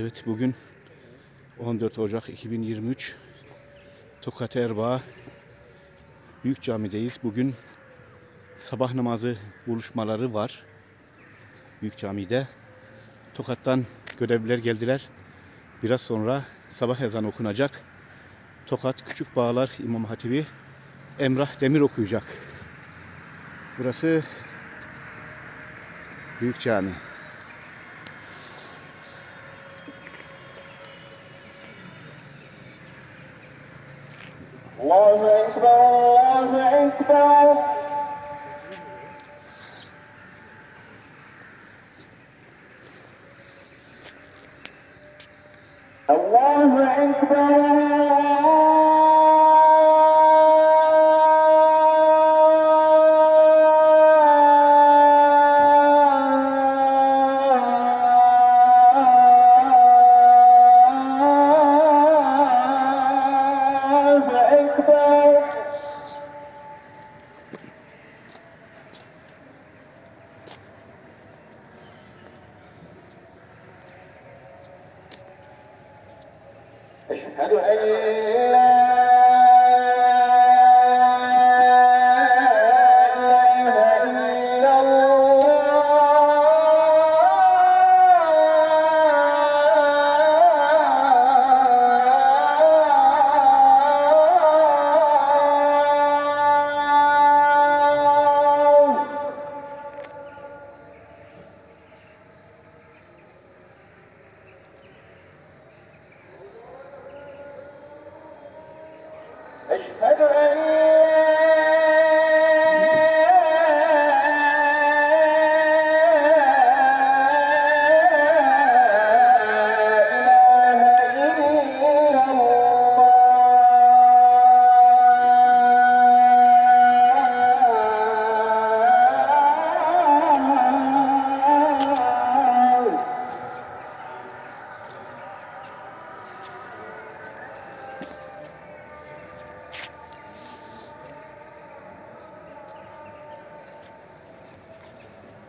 Evet bugün 14 Ocak 2023 Tokat Erbaa Büyük Cami'deyiz. Bugün sabah namazı buluşmaları var. Büyük Cami'de. Tokat'tan görevliler geldiler. Biraz sonra sabah ezanı okunacak. Tokat Küçük Bağlar İmam Hatibi Emrah Demir okuyacak. Burası Büyük Cami. الله أكبر أشهد أن لا أشهد أن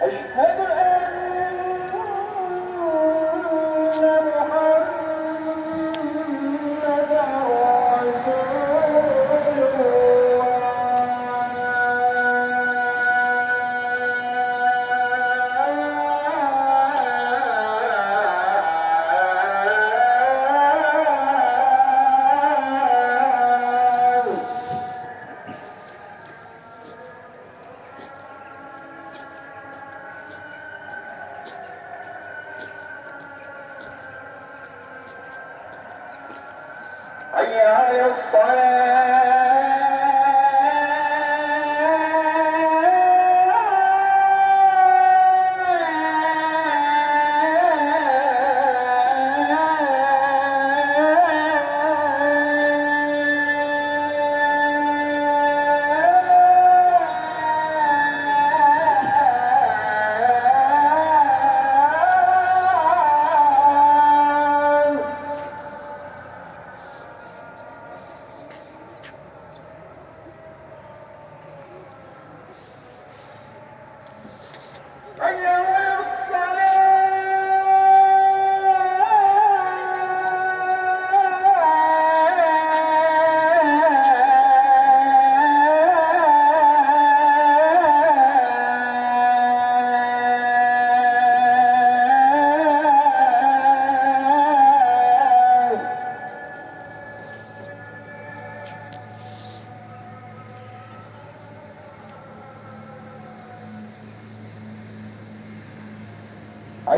Heather Ann. حي على الصلاة Bring your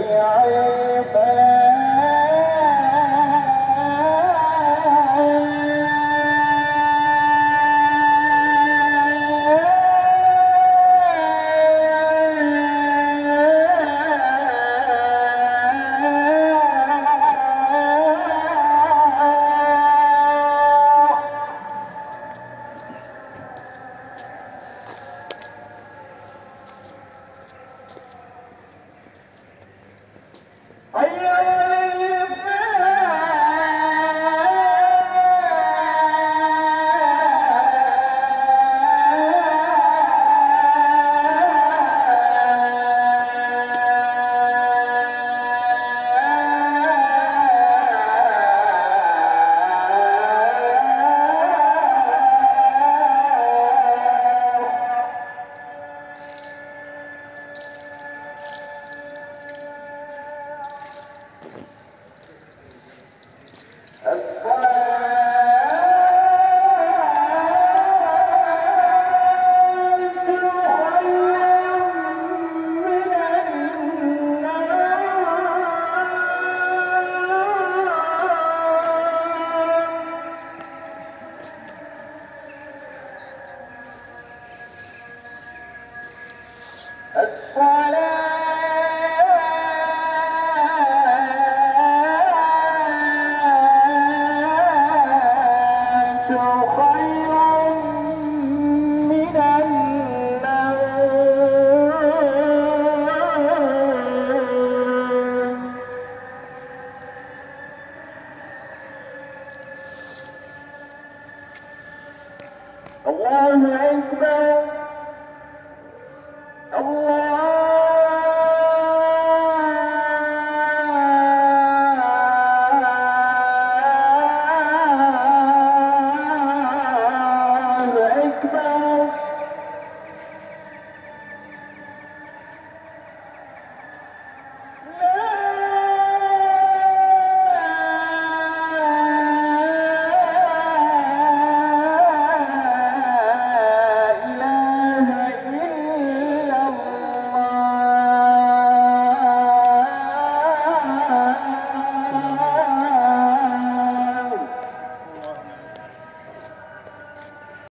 Yeah, yeah, yeah.